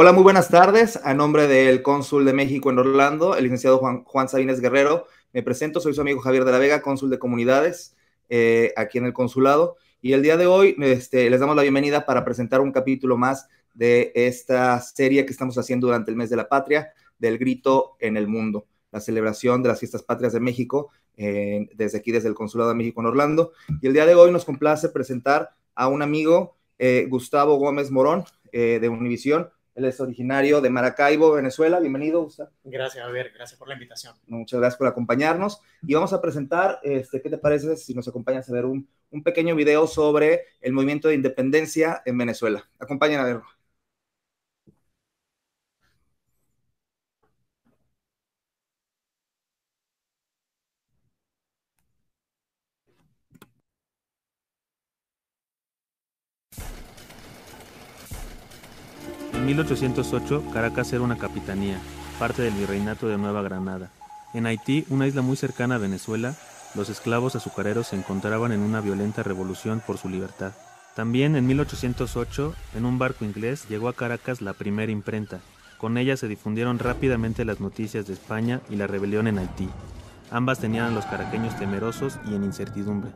Hola, muy buenas tardes. A nombre del cónsul de México en Orlando, el licenciado Juan, Juan Sabines Guerrero, me presento. Soy su amigo Javier de la Vega, cónsul de comunidades eh, aquí en el consulado. Y el día de hoy este, les damos la bienvenida para presentar un capítulo más de esta serie que estamos haciendo durante el mes de la patria, del grito en el mundo, la celebración de las fiestas patrias de México, eh, desde aquí, desde el Consulado de México en Orlando. Y el día de hoy nos complace presentar a un amigo, eh, Gustavo Gómez Morón, de Univisión, él es originario de Maracaibo, Venezuela. Bienvenido, Gustavo. Gracias, Javier. Gracias por la invitación. Muchas gracias por acompañarnos. Y vamos a presentar, este, ¿qué te parece si nos acompañas a ver un, un pequeño video sobre el movimiento de independencia en Venezuela? Acompáñenme a verlo. En 1808, Caracas era una capitanía, parte del virreinato de Nueva Granada. En Haití, una isla muy cercana a Venezuela, los esclavos azucareros se encontraban en una violenta revolución por su libertad. También en 1808, en un barco inglés, llegó a Caracas la primera imprenta. Con ella se difundieron rápidamente las noticias de España y la rebelión en Haití. Ambas tenían a los caraqueños temerosos y en incertidumbre.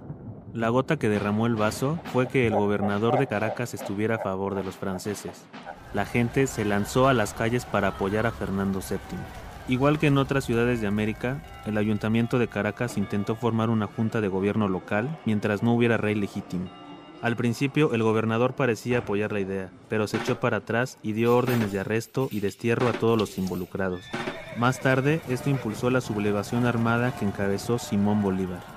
La gota que derramó el vaso fue que el gobernador de Caracas estuviera a favor de los franceses. La gente se lanzó a las calles para apoyar a Fernando VII. Igual que en otras ciudades de América, el ayuntamiento de Caracas intentó formar una junta de gobierno local mientras no hubiera rey legítimo. Al principio el gobernador parecía apoyar la idea, pero se echó para atrás y dio órdenes de arresto y destierro a todos los involucrados. Más tarde, esto impulsó la sublevación armada que encabezó Simón Bolívar.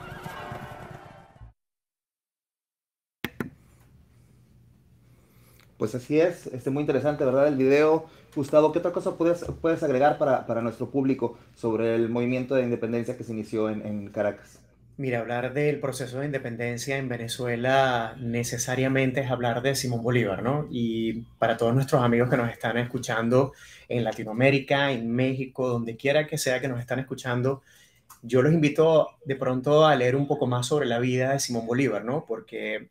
Pues así es, este, muy interesante, ¿verdad? El video. Gustavo, ¿qué otra cosa puedes, puedes agregar para, para nuestro público sobre el movimiento de independencia que se inició en, en, Caracas? Mira, hablar del proceso de independencia en Venezuela necesariamente es hablar de Simón Bolívar, ¿no? Y para todos nuestros amigos que nos están escuchando en Latinoamérica, en México, donde quiera que sea que nos están escuchando, yo los invito de pronto a leer un poco más sobre la vida de Simón Bolívar, ¿no? Porque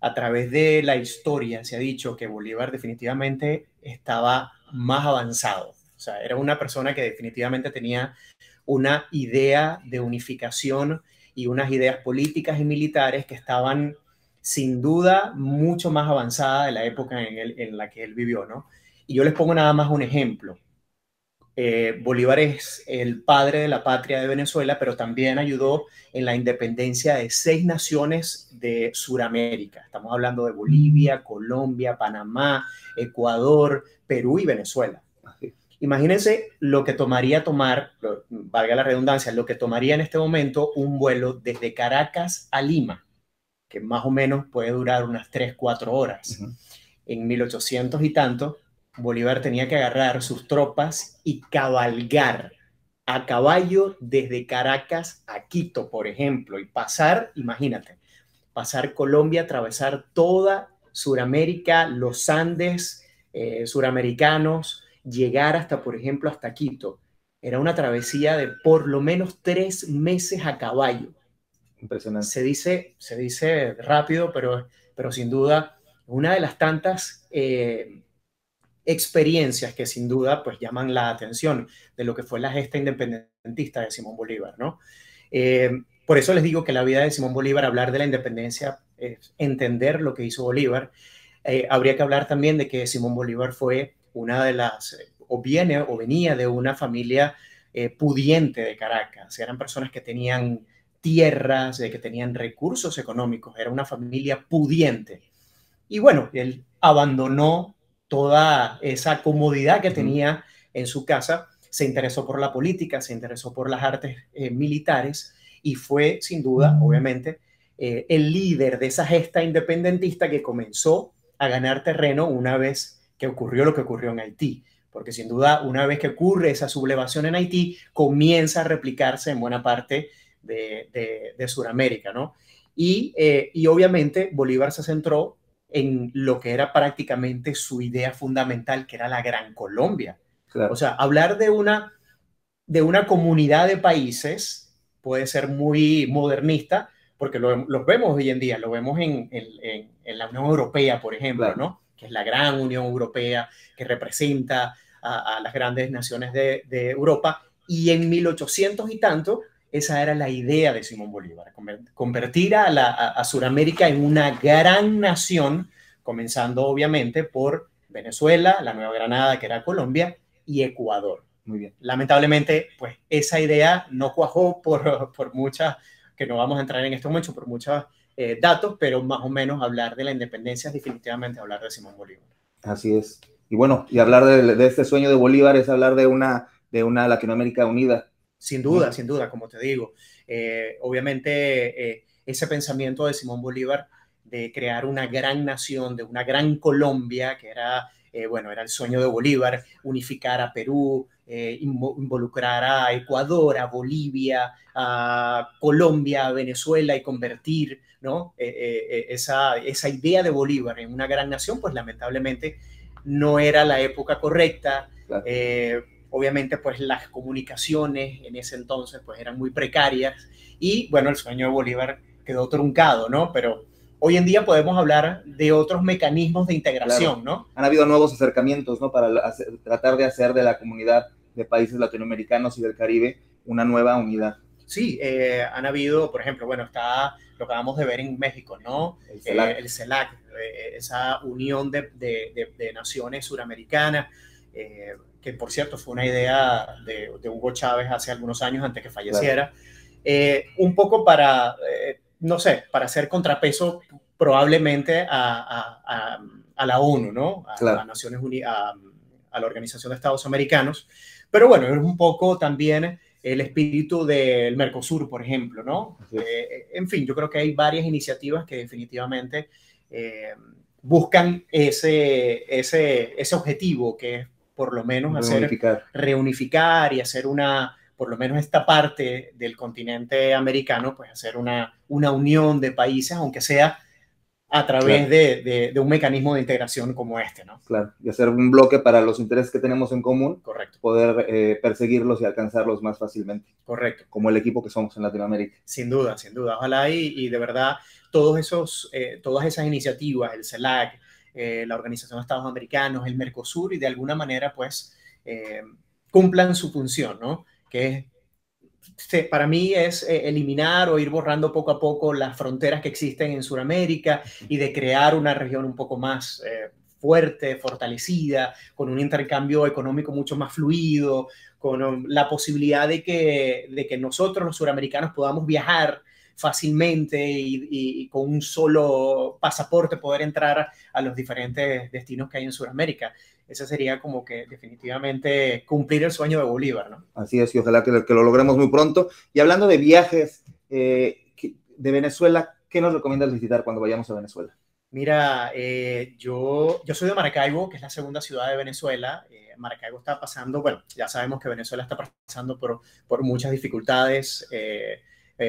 a través de la historia se ha dicho que Bolívar definitivamente estaba más avanzado. O sea, era una persona que definitivamente tenía una idea de unificación y unas ideas políticas y militares que estaban sin duda mucho más avanzadas de la época en, en la que él vivió, ¿no? Y yo les pongo nada más un ejemplo. Eh, Bolívar es el padre de la patria de Venezuela, pero también ayudó en la independencia de seis naciones de Sudamérica. Estamos hablando de Bolivia, Colombia, Panamá, Ecuador, Perú y Venezuela. Imagínense lo que tomaría tomar, valga la redundancia, lo que tomaría en este momento un vuelo desde Caracas a Lima, que más o menos puede durar unas 3, 4 horas. En 1800 y tanto, Bolívar tenía que agarrar sus tropas y cabalgar a caballo desde Caracas a Quito, por ejemplo, y pasar, imagínate, pasar Colombia, atravesar toda Suramérica, los Andes eh, suramericanos, llegar hasta, por ejemplo, hasta Quito. Era una travesía de por lo menos tres meses a caballo. Impresionante. Se dice, se dice rápido, pero, pero sin duda una de las tantas eh, experiencias que sin duda pues llaman la atención de lo que fue la gesta independentista de Simón Bolívar, ¿no? Eh, por eso les digo que la vida de Simón Bolívar, hablar de la independencia, entender lo que hizo Bolívar. Eh, habría que hablar también de que Simón Bolívar fue una de las, o viene o venía de una familia eh, pudiente de Caracas. Eran personas que tenían tierras, que tenían recursos económicos. Era una familia pudiente. Y bueno, él abandonó toda esa comodidad que tenía en su casa, se interesó por la política, se interesó por las artes eh, militares y fue sin duda, obviamente, eh, el líder de esa gesta independentista que comenzó a ganar terreno una vez que ocurrió lo que ocurrió en Haití. Porque sin duda, una vez que ocurre esa sublevación en Haití, comienza a replicarse en buena parte de, de, Sudamérica, ¿no? Y, eh, y obviamente Bolívar se centró en lo que era prácticamente su idea fundamental, que era la Gran Colombia. O sea, hablar de una, de una comunidad de países puede ser muy modernista, porque lo, los vemos hoy en día, lo vemos en, en, en, la Unión Europea, por ejemplo, ¿no? que es la gran Unión Europea que representa a, las grandes naciones de, Europa. Y en 1800 y tanto, esa era la idea de Simón Bolívar, convertir a, la, a Sudamérica en una gran nación, comenzando obviamente por Venezuela, la Nueva Granada, que era Colombia, y Ecuador. Muy bien. Lamentablemente, pues esa idea no cuajó por, por muchas, que no vamos a entrar en este momento, por muchos eh, datos, pero más o menos hablar de la independencia es definitivamente hablar de Simón Bolívar. Así es. Y bueno, y hablar de, este sueño de Bolívar es hablar de una, de una Latinoamérica unida. Sin duda, sin duda, como te digo. Eh, obviamente, eh, ese pensamiento de Simón Bolívar de crear una gran nación, de una gran Colombia, que era, bueno, era el sueño de Bolívar, unificar a Perú, eh, involucrar a Ecuador, a Bolivia, a Colombia, a Venezuela y convertir ¿no? Eh, eh, esa, esa idea de Bolívar en una gran nación, pues lamentablemente no era la época correcta. Obviamente, pues las comunicaciones en ese entonces pues eran muy precarias y bueno, el sueño de Bolívar quedó truncado, ¿no? Pero hoy en día podemos hablar de otros mecanismos de integración, ¿no? Han habido nuevos acercamientos, ¿no? Para tratar de hacer de la comunidad de países latinoamericanos y del Caribe una nueva unidad. Sí, eh, han habido, por ejemplo, bueno, está lo que acabamos de ver en México, ¿no? El CELAC, eh, esa unión de, de, naciones suramericanas, eh, que por cierto fue una idea de, Hugo Chávez hace algunos años antes que falleciera, un poco para, no sé, para hacer contrapeso probablemente a, a, a la ONU, ¿no? A, Naciones Unidas, a la Organización de Estados Americanos. Pero bueno, es un poco también el espíritu del Mercosur, por ejemplo, ¿no? Eh, en fin, yo creo que hay varias iniciativas que definitivamente eh, buscan ese, ese, ese objetivo, que es por lo menos reunificar. hacer reunificar y hacer una, por lo menos esta parte del continente americano, pues hacer una, una unión de países, aunque sea a través de, de, un mecanismo de integración como este, ¿no? Claro, y hacer un bloque para los intereses que tenemos en común, correcto, poder eh, perseguirlos y alcanzarlos más fácilmente. Correcto. Como el equipo que somos en Latinoamérica. Sin duda, sin duda. Ojalá y, y de verdad todos esos, eh, todas esas iniciativas, el CELAC, eh, la Organización de Estados Americanos, el Mercosur, y de alguna manera pues cumplan su función, ¿no? Que para mí es eh, eliminar o ir borrando poco a poco las fronteras que existen en Sudamérica y de crear una región un poco más eh, fuerte, fortalecida, con un intercambio económico mucho más fluido, con um, la posibilidad de que, de que nosotros los suramericanos podamos viajar fácilmente y, con un solo pasaporte poder entrar a los diferentes destinos que hay en Sudamérica ese sería como que definitivamente cumplir el sueño de Bolívar, ¿no? Así es, y ojalá que, lo logremos muy pronto. Y hablando de viajes eh, de Venezuela, ¿qué nos recomiendas visitar cuando vayamos a Venezuela? Mira, eh, yo, yo soy de Maracaibo, que es la segunda ciudad de Venezuela. Eh, Maracaibo está pasando, bueno, ya sabemos que Venezuela está pasando por, por muchas dificultades.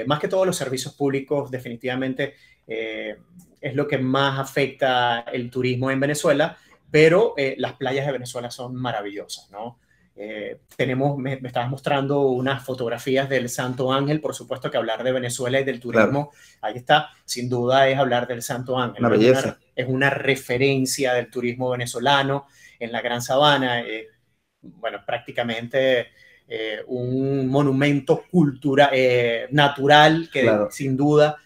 Más que todos los servicios públicos, definitivamente es lo que más afecta el turismo en Venezuela pero eh, las playas de Venezuela son maravillosas, ¿no? Eh, tenemos, me, estabas mostrando unas fotografías del Santo Ángel, por supuesto que hablar de Venezuela y del turismo, ahí está, sin duda es hablar del Santo Ángel. Una belleza. Es, una, referencia del turismo venezolano en la Gran Sabana, eh, bueno, prácticamente un monumento cultural, natural que sin duda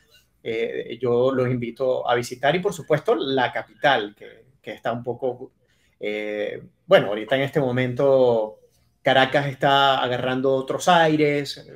yo los invito a visitar y por supuesto la capital, que que está un poco, eh, bueno, ahorita en este momento Caracas está agarrando otros aires,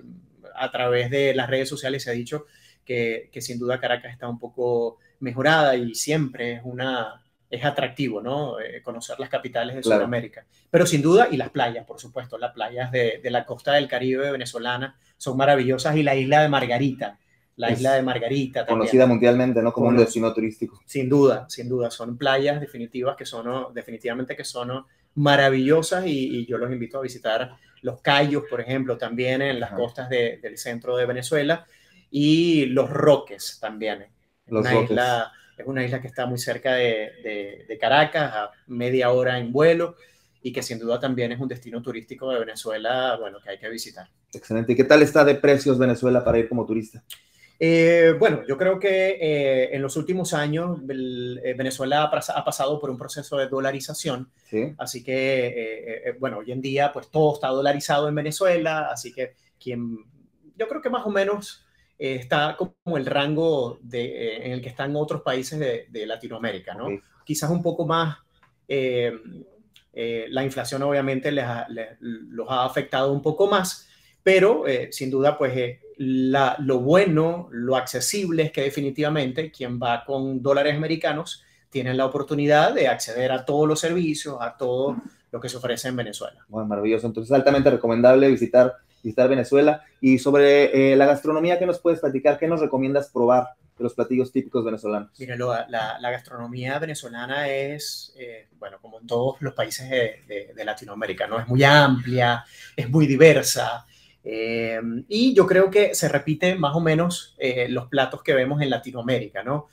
a través de las redes sociales se ha dicho que, que sin duda Caracas está un poco mejorada y siempre es una, es atractivo, ¿no? Eh, conocer las capitales de Sudamérica. Pero sin duda, y las playas, por supuesto, las playas de, de, la costa del Caribe venezolana son maravillosas y la isla de Margarita, la isla de Margarita. Conocida mundialmente, ¿no? Como un destino turístico. Sin duda, sin duda. Son playas definitivas que son, definitivamente que son maravillosas y, yo los invito a visitar los Cayos, por ejemplo, también en las costas del centro de Venezuela y los Roques también. Los una Isla, es una isla que está muy cerca de, de Caracas, a media hora en vuelo y que sin duda también es un destino turístico de Venezuela, bueno, que hay que visitar. Excelente. ¿Y qué tal está de precios Venezuela para ir como turista? Eh, bueno, yo creo que eh, en los últimos años eh, Venezuela ha, pasado por un proceso de dolarización, así que, bueno, hoy en día pues todo está dolarizado en Venezuela, así que quien, yo creo que más o menos está como el rango de, en el que están otros países de, Latinoamérica, ¿no? Quizás un poco más, la inflación obviamente les los ha afectado un poco más, pero sin duda pues lo bueno, lo accesible es que definitivamente quien va con dólares americanos tiene la oportunidad de acceder a todos los servicios, a todo lo que se ofrece en Venezuela. Bueno, maravilloso. Entonces, altamente recomendable visitar, visitar Venezuela. Y sobre eh, la gastronomía, ¿qué nos puedes platicar? ¿Qué nos recomiendas probar de los platillos típicos venezolanos? Mira, la, gastronomía venezolana es, eh, bueno, como en todos los países de, Latinoamérica, ¿no? Es muy amplia, es muy diversa. Eh, y yo creo que se repiten más o menos los platos que vemos en Latinoamérica, ¿no?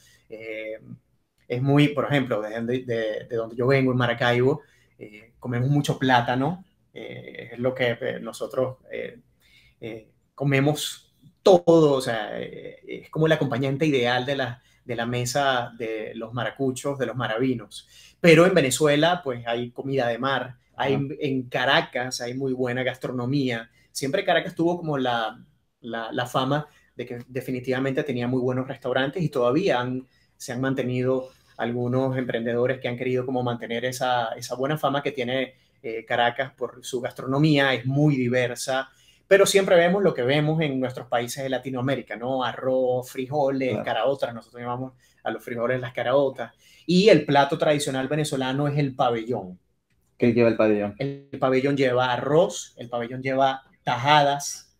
Es muy, por ejemplo, de, de, donde yo vengo, en Maracaibo, comemos mucho plátano, es lo que nosotros comemos todo, o sea, es como el acompañante ideal de la, de la mesa de los maracuchos, de los maravinos. Pero en Venezuela, pues hay comida de mar, hay, en Caracas hay muy buena gastronomía, siempre Caracas tuvo como la, la, fama de que definitivamente tenía muy buenos restaurantes y todavía han, se han mantenido algunos emprendedores que han querido como mantener esa, esa buena fama que tiene eh, Caracas por su gastronomía, es muy diversa, pero siempre vemos lo que vemos en nuestros países de Latinoamérica, ¿no? Arroz, frijoles, caraotas, nosotros llamamos a los frijoles las caraotas, y el plato tradicional venezolano es el pabellón. ¿Qué lleva el pabellón? El pabellón lleva arroz, el pabellón lleva tajadas.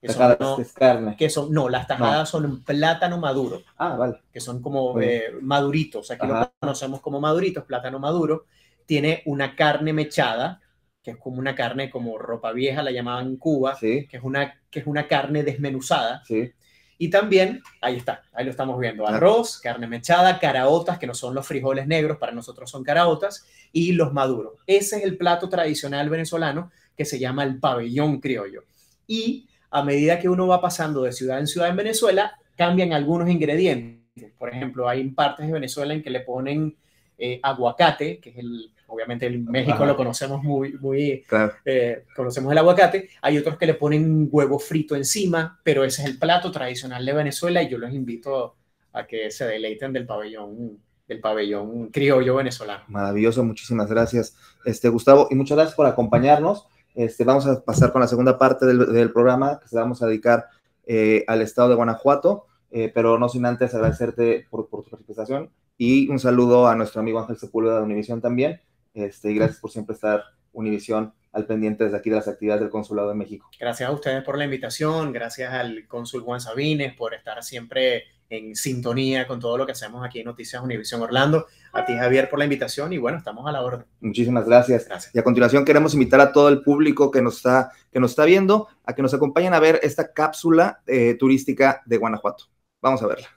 Que tajadas son, no, es carne. Que son, no, las tajadas son un plátano maduro. Ah, vale. Que son como eh, maduritos. Aquí lo conocemos como maduritos, plátano maduro. Tiene una carne mechada, que es como una carne como ropa vieja, la llamaban en Cuba, sí. que, es una, que es una carne desmenuzada. Sí. Y también, ahí está, ahí lo estamos viendo, arroz, carne mechada, caraotas, que no son los frijoles negros, para nosotros son caraotas, y los maduros. Ese es el plato tradicional venezolano que se llama el pabellón criollo. Y a medida que uno va pasando de ciudad en ciudad en Venezuela, cambian algunos ingredientes. Por ejemplo, hay partes de Venezuela en que le ponen eh, aguacate, que es el, obviamente en México lo conocemos muy, muy, eh, conocemos el aguacate. Hay otros que le ponen huevo frito encima, pero ese es el plato tradicional de Venezuela y yo los invito a que se deleiten del pabellón del pabellón criollo venezolano. Maravilloso, muchísimas gracias, este Gustavo, y muchas gracias por acompañarnos. Este, vamos a pasar con la segunda parte del, programa que se vamos a dedicar eh, al estado de Guanajuato, eh, pero no sin antes agradecerte por, tu participación y un saludo a nuestro amigo Ángel Sepúlveda de Univisión también. Este, y gracias por siempre estar Univisión al pendiente desde aquí de las actividades del Consulado de México. Gracias a ustedes por la invitación, gracias al cónsul Juan Sabines por estar siempre en sintonía con todo lo que hacemos aquí en Noticias Univisión Orlando. A ti, Javier, por la invitación y bueno, estamos a la orden. Muchísimas gracias. Y a continuación queremos invitar a todo el público que nos está, que nos está viendo a que nos acompañen a ver esta cápsula eh, turística de Guanajuato. Vamos a verla.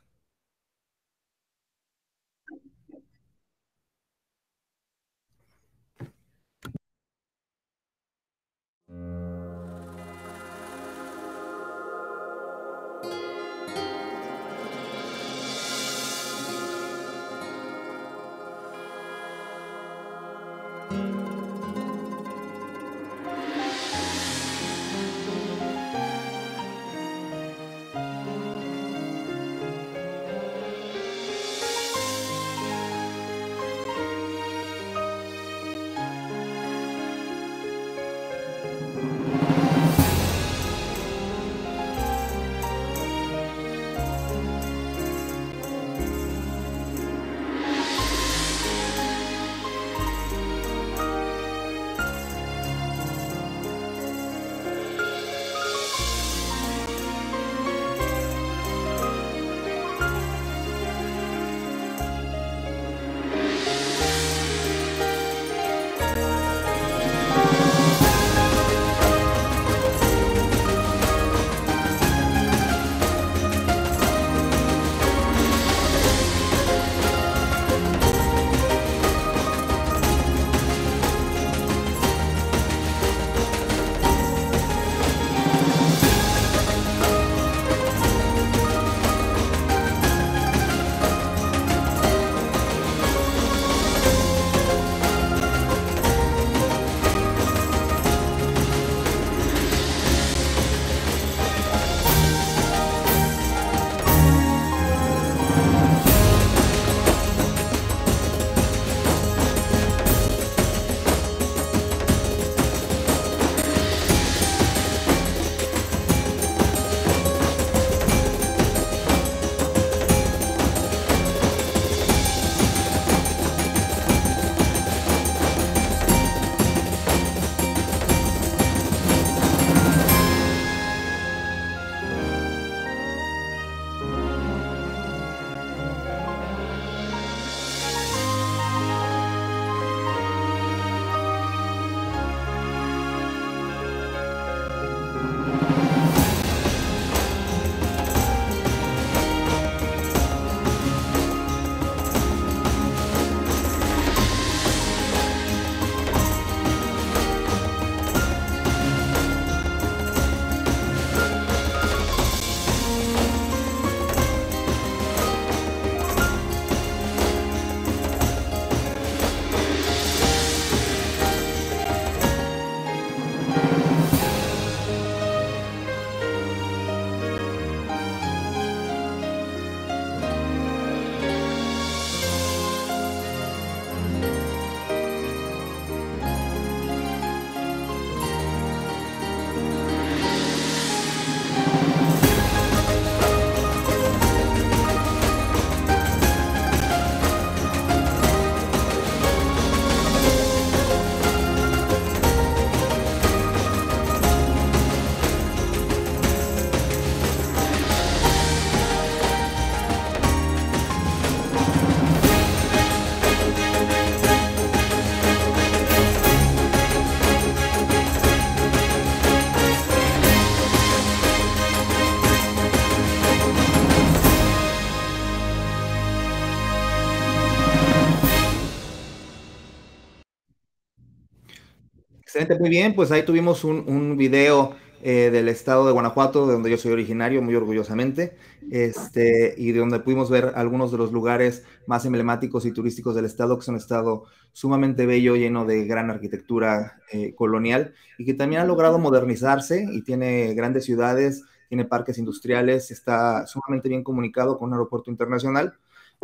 Excelente, muy bien, pues ahí tuvimos un, un video eh, del estado de Guanajuato, de donde yo soy originario, muy orgullosamente, este, y de donde pudimos ver algunos de los lugares más emblemáticos y turísticos del estado, que es un estado sumamente bello, lleno de gran arquitectura eh, colonial, y que también ha logrado modernizarse y tiene grandes ciudades, tiene parques industriales, está sumamente bien comunicado con un aeropuerto internacional,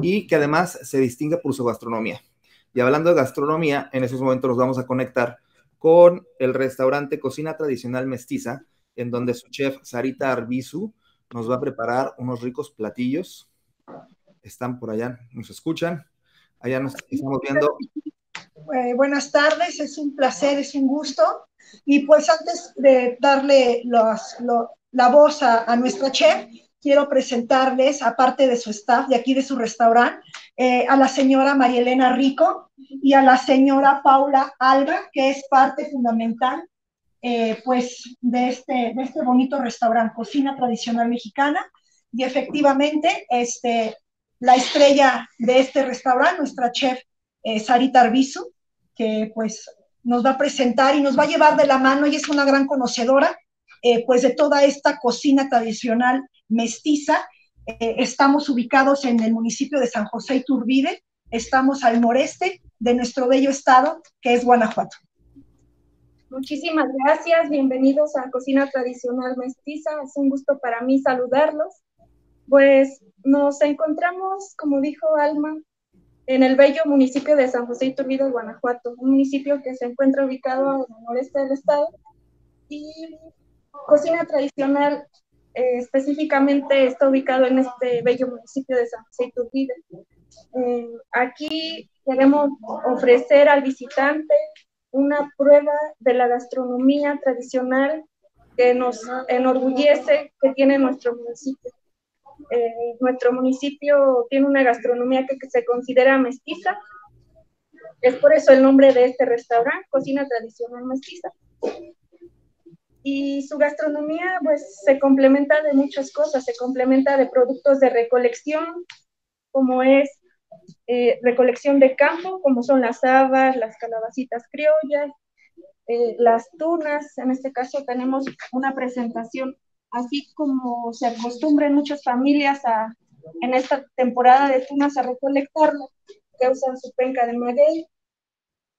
y que además se distingue por su gastronomía. Y hablando de gastronomía, en esos momentos nos vamos a conectar con el restaurante Cocina Tradicional Mestiza, en donde su chef Sarita Arbizu nos va a preparar unos ricos platillos. Están por allá, nos escuchan. Allá nos estamos viendo. Eh, buenas tardes, es un placer, es un gusto. Y pues antes de darle la voz a, a nuestra chef, quiero presentarles, aparte de su staff, de aquí de su restaurante, eh, a la señora María Elena Rico y a la señora Paula Alba, que es parte fundamental eh, pues de este, de este bonito restaurante, cocina tradicional mexicana. Y efectivamente, este, la estrella de este restaurante, nuestra chef eh, Sarita Arbizu, que pues nos va a presentar y nos va a llevar de la mano, y es una gran conocedora, pues de toda esta cocina tradicional mestiza. Eh, estamos ubicados en el municipio de San José Iturbide, estamos al noreste de nuestro bello estado, que es Guanajuato. Muchísimas gracias, bienvenidos a Cocina Tradicional Mestiza, es un gusto para mí saludarlos. Pues nos encontramos, como dijo Alma, en el bello municipio de San José Iturbide, Guanajuato, un municipio que se encuentra ubicado el noreste del estado. Y Cocina Tradicional eh, específicamente está ubicado en este bello municipio de San José Iturbide. Eh, aquí queremos ofrecer al visitante una prueba de la gastronomía tradicional que nos enorgullece que tiene nuestro municipio. Eh, nuestro municipio tiene una gastronomía que, que, se considera mestiza. Es por eso el nombre de este restaurante, Cocina Tradicional Mestiza y su gastronomía pues se complementa de muchas cosas, se complementa de productos de recolección, como es eh, recolección de campo, como son las habas, las calabacitas criollas, eh, las tunas, en este caso tenemos una presentación, así como se acostumbra en muchas familias a, en esta temporada de tunas a recolectarlas, que usan su penca de maguey,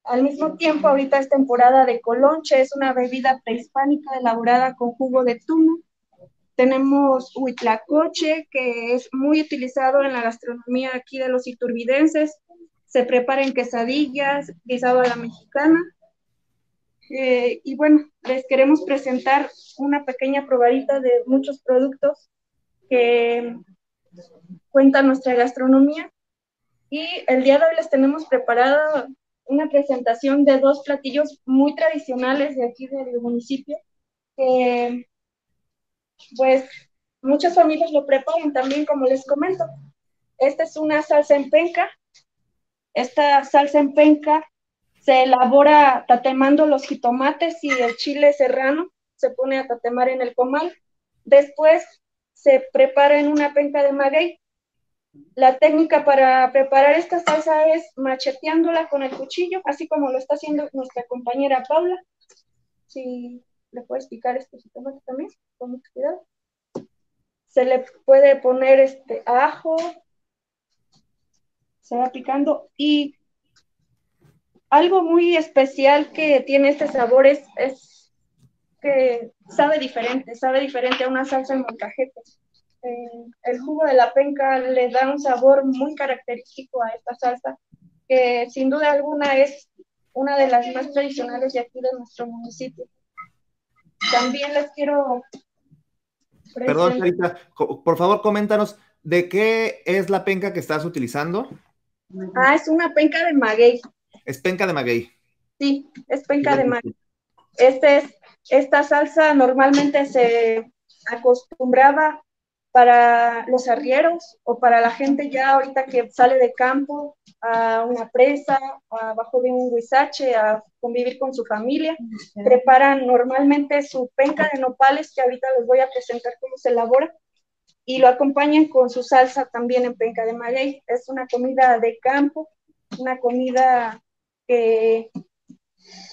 al mismo tiempo, ahorita es temporada de colonche, es una bebida prehispánica elaborada con jugo de tuna. Tenemos huitlacoche, que es muy utilizado en la gastronomía aquí de los iturbidenses. Se prepara en quesadillas, guisado a la mexicana. Eh, y bueno, les queremos presentar una pequeña probadita de muchos productos que cuentan nuestra gastronomía. Y el día de hoy les tenemos preparado una presentación de dos platillos muy tradicionales de aquí del municipio, que pues muchas familias lo preparan también, como les comento. Esta es una salsa en penca. Esta salsa en penca se elabora tatemando los jitomates y el chile serrano, se pone a tatemar en el comal. Después se prepara en una penca de maguey la técnica para preparar esta salsa es macheteándola con el cuchillo, así como lo está haciendo nuestra compañera Paula. Si le puedes picar este jitomate también, con mucho cuidado. Se le puede poner este ajo, se va picando y algo muy especial que tiene este sabor es, es que sabe diferente, sabe diferente a una salsa en molcajete el jugo de la penca le da un sabor muy característico a esta salsa, que sin duda alguna es una de las más tradicionales de aquí de nuestro municipio. También les quiero... Perdón, Sarita, por favor coméntanos, ¿de qué es la penca que estás utilizando? Ah, es una penca de maguey. Es penca de maguey. Sí, es penca de maguey. Este es, esta salsa normalmente se acostumbraba para los arrieros o para la gente ya ahorita que sale de campo a una presa, abajo de un huizache, a convivir con su familia. Preparan normalmente su penca de nopales, que ahorita les voy a presentar cómo se elabora, y lo acompañan con su salsa también en penca de maguey. Es una comida de campo, una comida que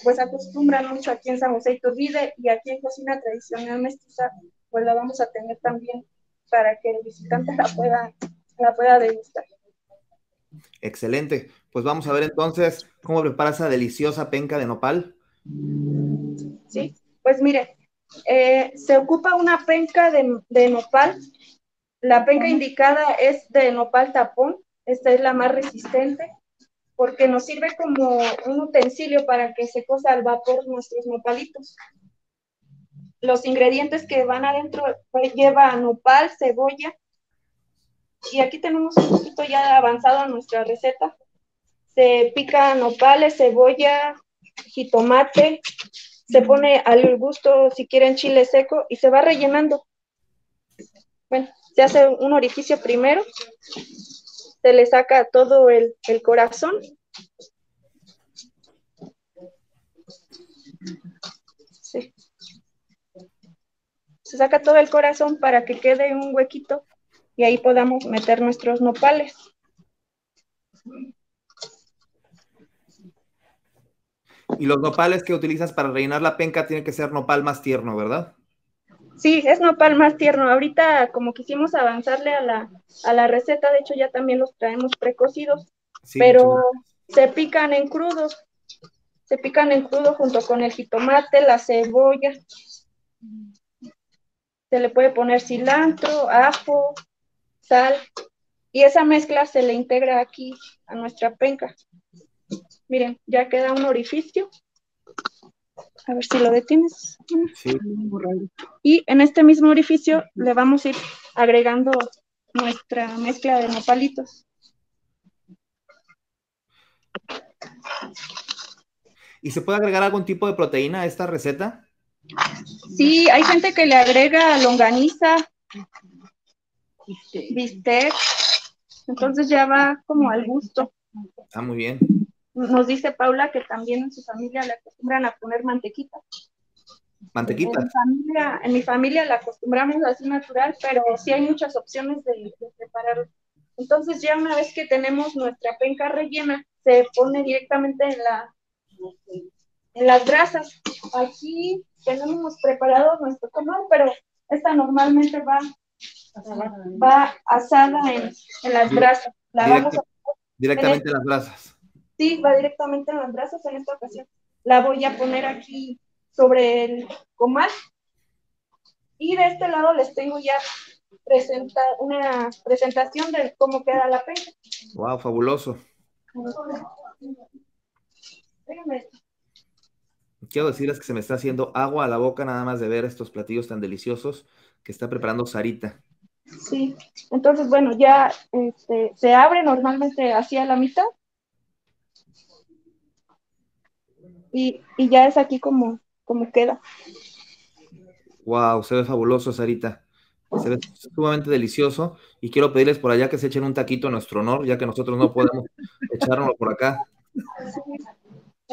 pues acostumbran mucho aquí en San José Iturbide y aquí en Cocina Tradicional Mestiza, pues la vamos a tener también para que el visitante la pueda, la pueda degustar. Excelente. Pues vamos a ver entonces cómo prepara esa deliciosa penca de nopal. Sí, pues mire, eh, se ocupa una penca de, de nopal. La penca indicada es de nopal tapón. Esta es la más resistente porque nos sirve como un utensilio para que se cosa al vapor nuestros nopalitos. Los ingredientes que van adentro pues, lleva nopal, cebolla, y aquí tenemos un poquito ya avanzado nuestra receta. Se pica nopales, cebolla, jitomate, se pone al gusto si quieren chile seco y se va rellenando. Bueno, se hace un orificio primero se le saca todo el, corazón. Se saca todo el corazón para que quede un huequito y ahí podamos meter nuestros nopales. Y los nopales que utilizas para rellenar la penca tienen que ser nopal más tierno, ¿verdad? Sí, es nopal más tierno. Ahorita como quisimos avanzarle a la, a la receta, de hecho ya también los traemos precocidos, pero se pican en crudos, se pican en crudo junto con el jitomate, la cebolla. Se le puede poner cilantro, ajo, sal, y esa mezcla se le integra aquí a nuestra penca. Miren, ya queda un orificio a ver si lo detienes. Y en este mismo orificio le vamos a ir agregando nuestra mezcla de nopalitos. ¿Y se puede agregar algún tipo de proteína a esta receta? Sí, hay gente que le agrega longaniza, bistec, entonces ya va como al gusto. Ah, muy bien. Nos dice Paula que también en su familia le acostumbran a poner mantequita. ¿Mantequita? En mi familia, en mi familia la acostumbramos así natural, pero sí hay muchas opciones de, prepararlo. Entonces ya una vez que tenemos nuestra penca rellena, se pone directamente en la en las brasas. Aquí tenemos preparado nuestro comal, pero esta normalmente va, va asada en, las brasas. directamente en las brasas. Sí, va directamente en los brazos en esta ocasión. La voy a poner aquí sobre el comal. Y de este lado les tengo ya presenta, una presentación de cómo queda la pena. Wow, fabuloso. Quiero decirles que se me está haciendo agua a la boca nada más de ver estos platillos tan deliciosos que está preparando Sarita. Sí, entonces bueno, ya este, se abre normalmente hacia la mitad y, ya es aquí como, como queda. Wow, se ve fabuloso, Sarita. Se ve sumamente delicioso y quiero pedirles por allá que se echen un taquito a nuestro honor, ya que nosotros no podemos echárnoslo por acá.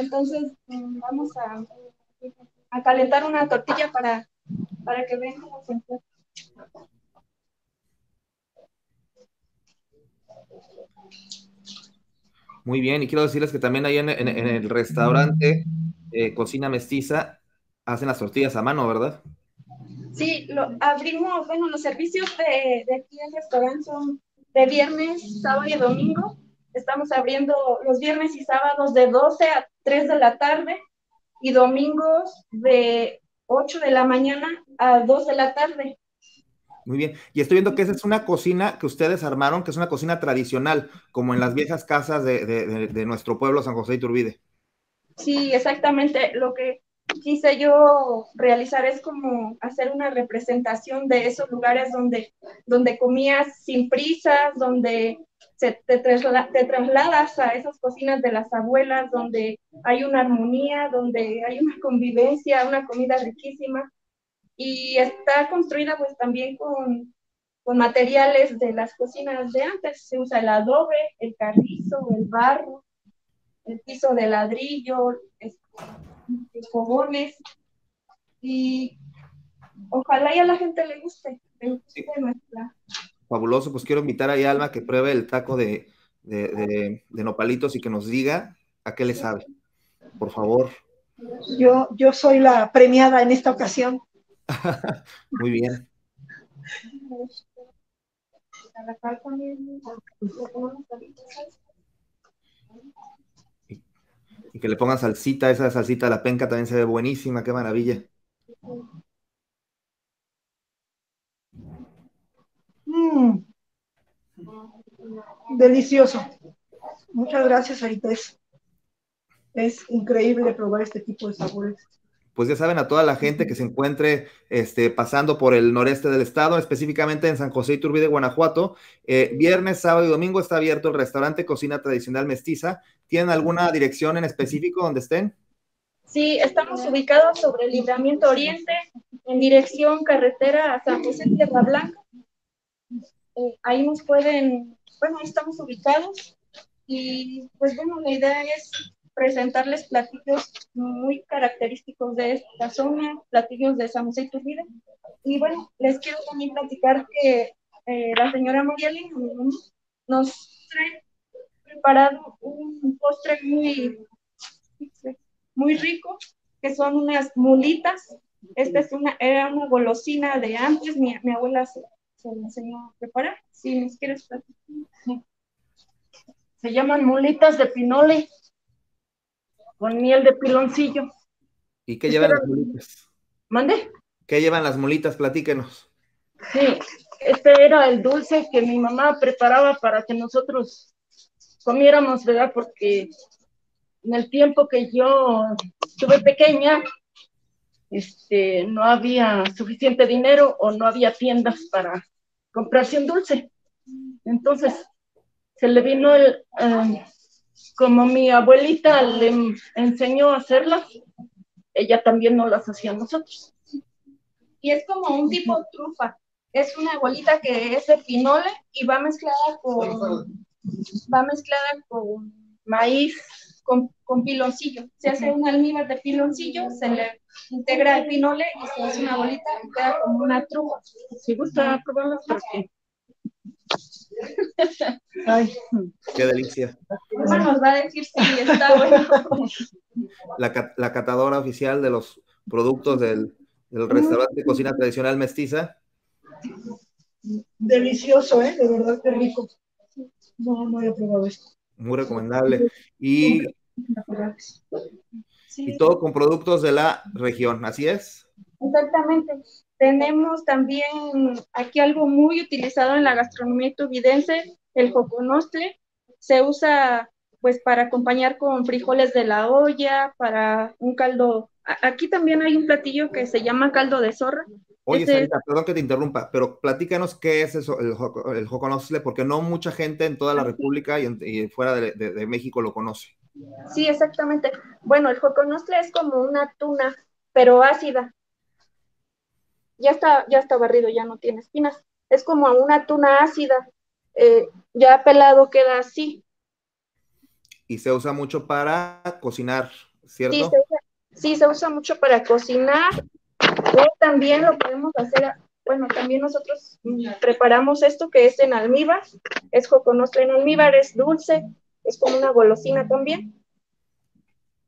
Entonces, mm, vamos a, a calentar una tortilla para, para que vean cómo se muy bien, y quiero decirles que también ahí en, el restaurante eh, Cocina Mestiza hacen las tortillas a mano, ¿verdad? Sí, lo abrimos, bueno, los servicios de, de aquí en el restaurante son de viernes, sábado y domingo. Estamos abriendo los viernes y sábados de 12 a 3 de la tarde y domingos de 8 de la mañana a 2 de la tarde. Muy bien. Y estoy viendo que esa es una cocina que ustedes armaron, que es una cocina tradicional, como en las viejas casas de, nuestro pueblo, San José de Iturbide. Sí, exactamente. Lo que quise yo realizar es como hacer una representación de esos lugares donde, donde comías sin prisas, donde te, te, trasladas a esas cocinas de las abuelas, donde hay una armonía, donde hay una convivencia, una comida riquísima y está construida pues también con, con materiales de las cocinas de antes. Se usa el adobe, el carrizo, el barro, el piso de ladrillo, los fogones y ojalá y a la gente le guste. Fabuloso, pues quiero invitar a Alma que pruebe el taco de, de, de, nopalitos y que nos diga a qué le sabe. Por favor. Yo, yo soy la premiada en esta ocasión. Muy bien. Y que le pongan salsita, esa salsita de la penca también se ve buenísima, qué maravilla. Delicioso. Muchas gracias, Arites. Es increíble probar este tipo de sabores pues ya saben a toda la gente que se encuentre este, pasando por el noreste del estado, específicamente en San José Iturbide, Guanajuato. Eh, viernes, sábado y domingo está abierto el restaurante Cocina Tradicional Mestiza. ¿Tienen alguna dirección en específico donde estén? Sí, estamos ubicados sobre el Libramiento Oriente, en dirección carretera a San José Tierra Blanca. Eh, ahí nos pueden, bueno, ahí estamos ubicados. Y pues bueno, la idea es presentarles platillos muy característicos de esta zona, platillos de San José Iturbide. Y bueno, les quiero también platicar que eh, la señora Morieli nos trae preparado un postre muy, muy rico, que son unas mulitas. Esta es una, era una golosina de antes, mi, mi abuela se, la enseñó a preparar. Si nos quieres platicar. Se llaman mulitas de pinole con miel de piloncillo. ¿Y qué llevan las mulitas? ¿Mande? ¿Qué llevan las mulitas? Platíquenos. Sí, este era el dulce que mi mamá preparaba para que nosotros comiéramos, ¿verdad? Porque en el tiempo que yo estuve pequeña, este, no había suficiente dinero o no había tiendas para comprarse un dulce. Entonces, se le vino el, eh, como mi abuelita le enseñó a hacerlas, ella también no las hacía nosotros. Y es como un tipo trufa. Es una bolita que es de pinole y va mezclada con va mezclada con maíz con, con piloncillo. Se hace un almíbar de piloncillo, se le integra el pinole y se hace una bolita y queda como una trufa. Si gusta probarlas, porque Ay, qué delicia. nos va a decir si está bueno. La, la catadora oficial de los productos del, del restaurante Cocina Tradicional Mestiza. Delicioso, ¿eh? De verdad, qué rico. No, no había probado esto. Muy recomendable. Y, y todo con productos de la región, ¿así es? Exactamente. Tenemos también aquí algo muy utilizado en la gastronomía tubidense, el joconostre. Se usa pues para acompañar con frijoles de la olla, para un caldo. Aquí también hay un platillo que se llama caldo de zorra. Oye, Sarita, perdón que te interrumpa, pero platícanos qué es eso, el, joconostle, porque no mucha gente en toda la República y, fuera de, de, México lo conoce. Sí, exactamente. Bueno, el joconostle es como una tuna, pero ácida ya está, ya está barrido, ya no tiene espinas. Es como una tuna ácida, eh, ya pelado queda así. Y se usa mucho para cocinar, ¿cierto? Sí, se usa, mucho para cocinar. O también lo podemos hacer, bueno, también nosotros preparamos esto que es en almíbar, es joconostre en almíbar, es dulce, es como una golosina también.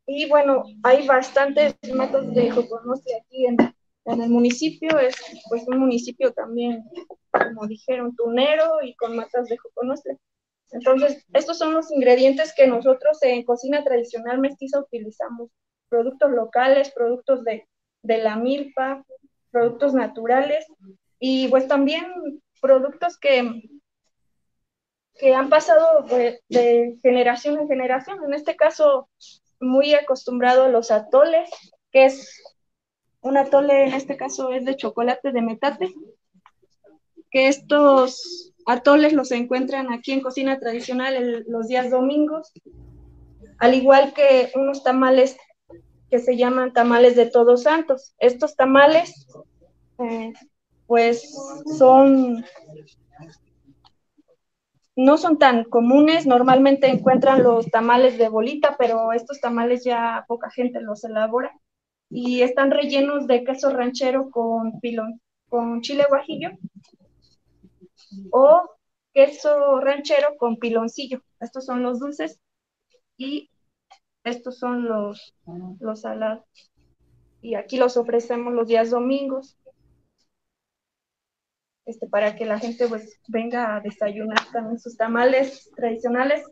Y bueno, hay bastantes métodos de joconostre aquí en, en el municipio es pues un municipio también, como dijeron, tunero y con matas de joconostre. Entonces, estos son los ingredientes que nosotros en cocina tradicional mestiza utilizamos. Productos locales, productos de, de la milpa, productos naturales y pues también productos que, que han pasado de, generación en generación. En este caso, muy acostumbrado a los atoles, que es un atole en este caso es de chocolate de metate, que estos atoles los encuentran aquí en cocina tradicional los días domingos, al igual que unos tamales que se llaman tamales de todos santos. Estos tamales, eh, pues son, no son tan comunes, normalmente encuentran los tamales de bolita, pero estos tamales ya poca gente los elabora y están rellenos de queso ranchero con pilón, con chile guajillo o queso ranchero con piloncillo. Estos son los dulces. Y Estos son los, los salados. Y aquí los ofrecemos los días domingos. Este, para que la gente pues venga a desayunar también sus tamales tradicionales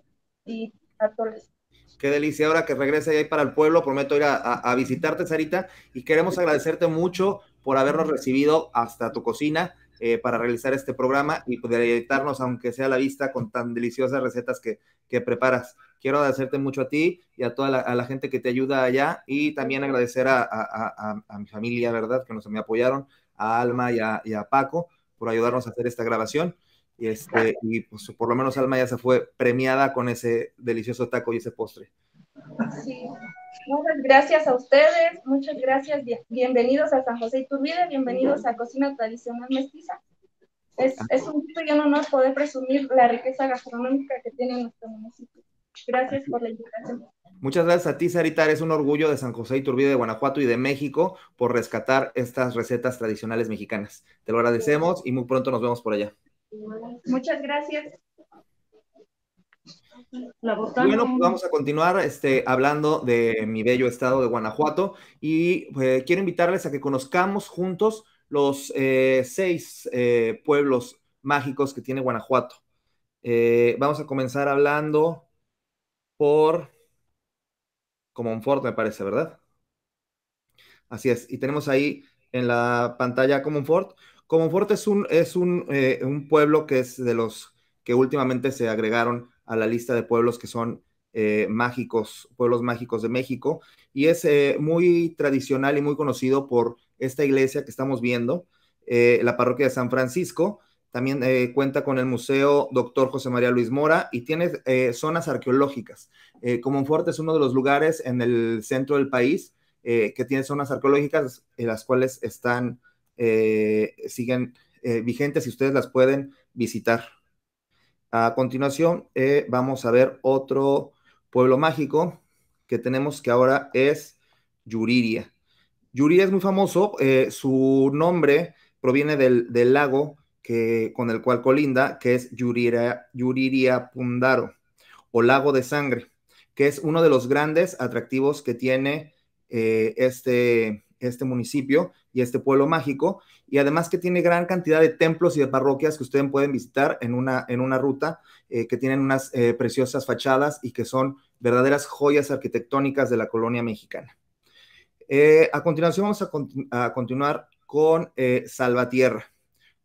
y atoles. Qué delicia. Ahora que regrese ahí para el pueblo, prometo ir a, visitarte, Sarita, y queremos agradecerte mucho por habernos recibido hasta tu cocina eh, para realizar este programa y poder editarnos, aunque sea a la vista, con tan deliciosas recetas que, preparas. Quiero agradecerte mucho a ti y a toda la, gente que te ayuda allá y también agradecer a, mi familia, ¿verdad? Que nos me apoyaron, a Alma y a, Paco por ayudarnos a hacer esta grabación. Y, este, y pues, por lo menos Alma ya se fue premiada con ese delicioso taco y ese postre. Sí. Muchas gracias a ustedes, muchas gracias. Bienvenidos a San José Iturbide, bienvenidos a Cocina Tradicional Mestiza. Es, es un gusto y un honor poder presumir la riqueza gastronómica que tiene nuestro municipio. Gracias por la invitación. Muchas gracias a ti, Sarita. Es un orgullo de San José Iturbide de Guanajuato y de México por rescatar estas recetas tradicionales mexicanas. Te lo agradecemos y muy pronto nos vemos por allá. Muchas gracias. bueno, pues vamos a continuar este, hablando de mi bello estado de Guanajuato y eh, quiero invitarles a que conozcamos juntos los eh, seis eh, pueblos mágicos que tiene Guanajuato. vamos a comenzar hablando por Comonfort, me parece, ¿verdad? Así es, y tenemos ahí en la pantalla Comonfort. Comonfort es un, es eh, un, pueblo que es de los que últimamente se agregaron a la lista de pueblos que son eh, mágicos, pueblos mágicos de México, y es eh, muy tradicional y muy conocido por esta iglesia que estamos viendo, la parroquia de San Francisco. También cuenta con el Museo Doctor José María Luis Mora y tiene zonas arqueológicas. Comonfort es uno de los lugares en el centro del país que tiene zonas arqueológicas en las cuales están eh, siguen eh, vigentes y ustedes las pueden visitar. A continuación, eh, vamos a ver otro pueblo mágico que tenemos que ahora es Yuriria. Yuriria es muy famoso, su nombre proviene del, lago que, con el cual colinda, que es Yuriria, Pundaro o lago de sangre, que es uno de los grandes atractivos que tiene este, este municipio y este pueblo mágico, y además que tiene gran cantidad de templos y de parroquias que ustedes pueden visitar en una, en una ruta, eh, que tienen unas eh, preciosas fachadas y que son verdaderas joyas arquitectónicas de la colonia mexicana. Eh, a continuación vamos a, continuar con Salvatierra.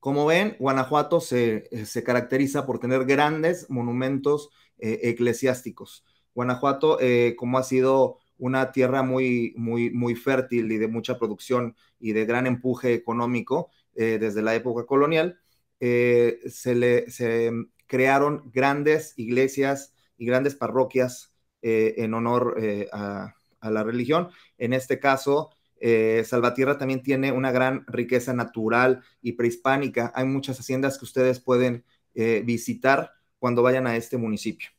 Como ven, Guanajuato se, se, caracteriza por tener grandes monumentos eclesiásticos. Guanajuato, como ha sido una tierra muy, muy, muy fértil y de mucha producción y de gran empuje económico eh, desde la época colonial, eh, se, le, se crearon grandes iglesias y grandes parroquias eh, en honor a, la religión. En este caso, Salvatierra también tiene una gran riqueza natural y prehispánica. Hay muchas haciendas que ustedes pueden visitar cuando vayan a este municipio.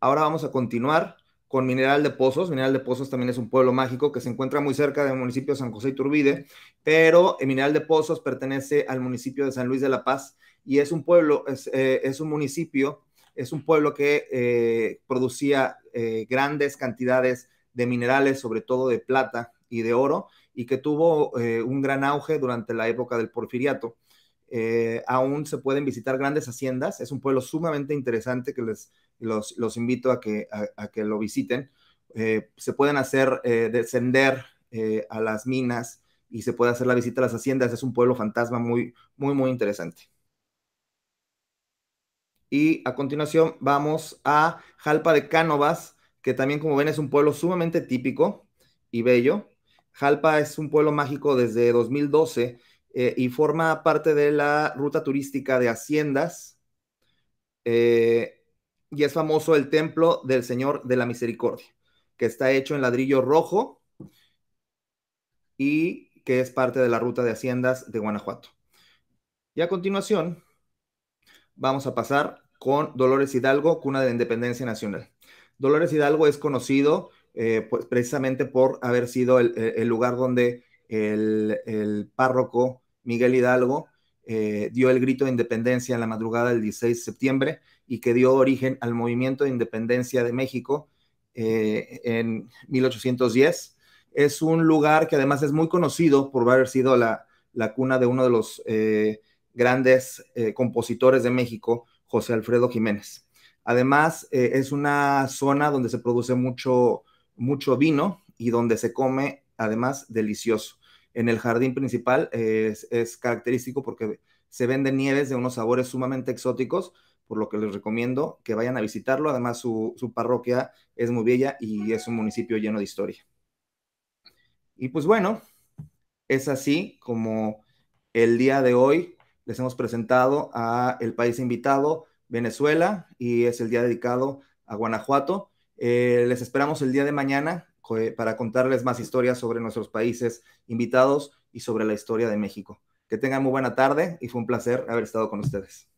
Ahora vamos a continuar con Mineral de Pozos. Mineral de Pozos también es un pueblo mágico que se encuentra muy cerca del municipio de San José Iturbide, pero Mineral de Pozos pertenece al municipio de San Luis de la Paz y es un pueblo, es, eh, un municipio, es un pueblo que eh, producía eh, grandes cantidades de minerales, sobre todo de plata y de oro, y que tuvo un gran auge durante la época del porfiriato. aún se pueden visitar grandes haciendas, es un pueblo sumamente interesante que les los, invito a que, a, que lo visiten. Eh, se pueden hacer eh, descender eh, a las minas y se puede hacer la visita a las haciendas. Es un pueblo fantasma muy, muy, muy interesante. Y a continuación vamos a Jalpa de Cánovas, que también como ven es un pueblo sumamente típico y bello. Jalpa es un pueblo mágico desde 2012 y forma parte de la ruta turística de Haciendas. Eh, y es famoso el templo del Señor de la Misericordia, que está hecho en ladrillo rojo y que es parte de la ruta de haciendas de Guanajuato. Y a continuación, vamos a pasar con Dolores Hidalgo, cuna de la independencia nacional. Dolores Hidalgo es conocido eh, pues, precisamente por haber sido el, lugar donde el, párroco Miguel Hidalgo eh, dio el grito de independencia en la madrugada del 16 de septiembre y que dio origen al movimiento de independencia de México eh, en 1810. Es un lugar que además es muy conocido por haber sido la, cuna de uno de los grandes compositores de México, José Alfredo Jiménez. Además, es una zona donde se produce mucho, mucho vino y donde se come, además, delicioso. En el jardín principal es, es característico porque se venden nieves de unos sabores sumamente exóticos, por lo que les recomiendo que vayan a visitarlo. Además, su, parroquia es muy bella y es un municipio lleno de historia. Y pues bueno, es así como el día de hoy les hemos presentado a el país invitado, Venezuela, y es el día dedicado a Guanajuato. Eh, les esperamos el día de mañana para contarles más historias sobre nuestros países invitados y sobre la historia de México. Que tengan muy buena tarde y fue un placer haber estado con ustedes.